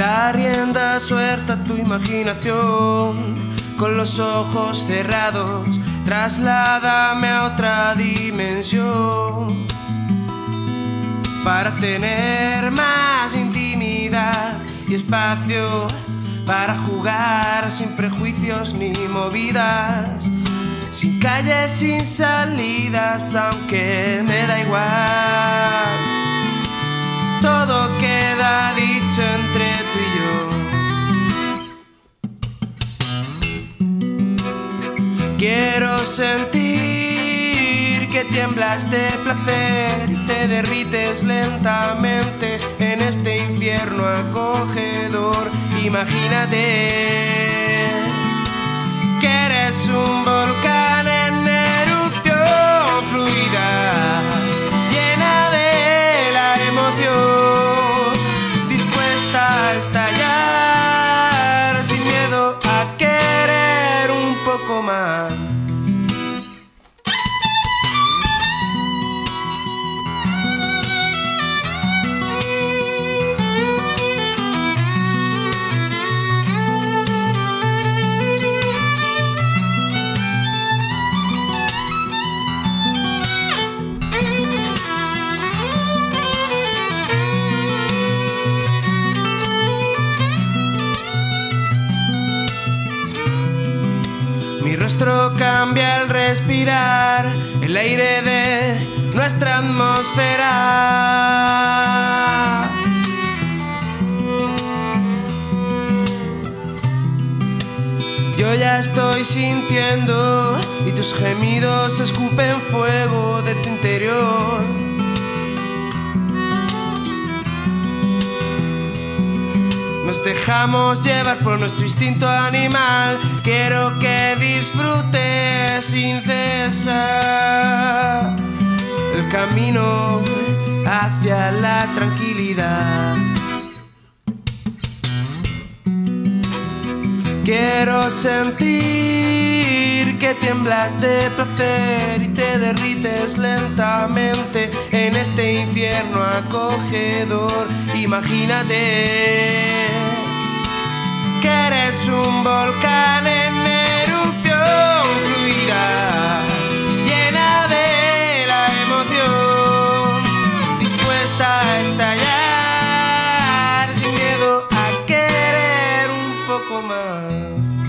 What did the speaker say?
Da rienda suelta a tu imaginación, con los ojos cerrados, trasládame a otra dimensión. Para tener más intimidad y espacio, para jugar sin prejuicios ni movidas, sin calles, sin salidas, aunque me da igual. Quiero sentir que tiemblas de placer te derrites lentamente en este infierno acogedor. Imagínate que eres un volcán poco más. Mi rostro cambia al respirar el aire de nuestra atmósfera. Yo ya estoy sintiendo y tus gemidos escupen fuego de tu interior. Nos dejamos llevar por nuestro instinto animal. Quiero que disfrutes sin cesar el camino hacia la tranquilidad. Quiero sentir que tiemblas de placer y te derrites lentamente en este infierno acogedor. Imagínate que eres un volcán en erupción fluida, llena de la emoción, dispuesta a estallar sin miedo a querer un poco más.